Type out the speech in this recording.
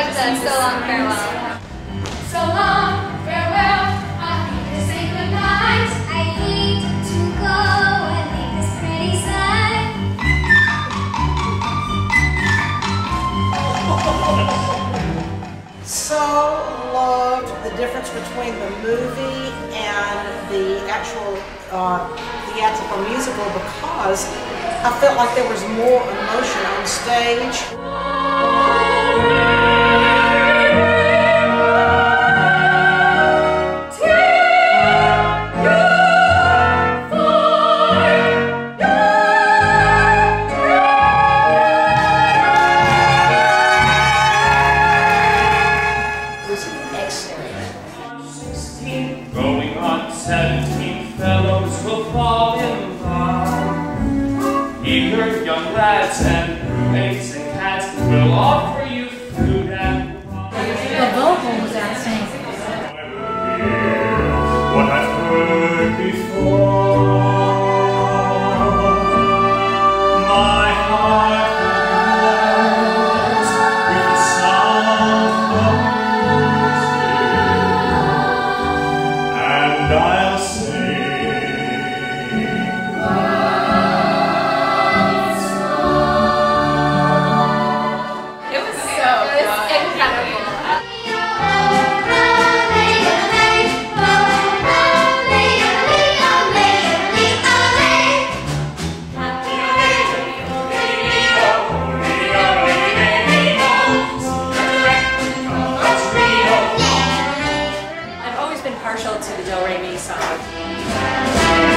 like the so long farewell. So long, farewell. I need to say goodnight. I need to go and leave this pretty sight. So loved the difference between the movie and the actual uh, theatrical musical because I felt like there was more emotion on stage. Seventeen fellows will fall in line. Eager young lads and roommates and cats will all re mi song.